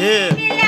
Yeah.